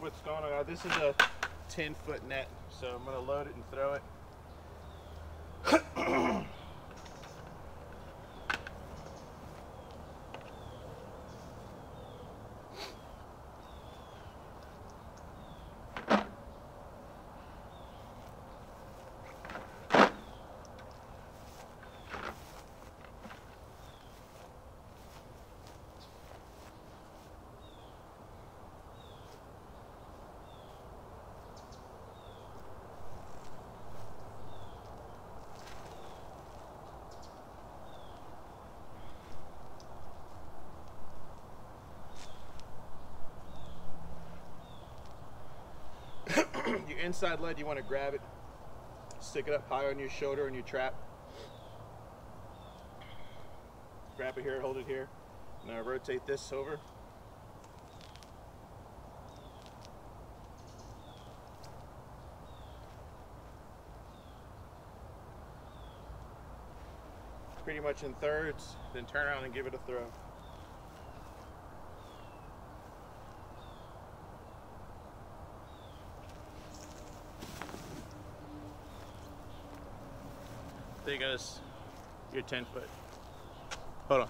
what's going on. This is a 10 foot net, so I'm gonna load it and throw it. your inside lead, you want to grab it, stick it up high on your shoulder and your trap. Grab it here, hold it here. Now rotate this over. Pretty much in thirds, then turn around and give it a throw. There goes your 10 foot. Hold on.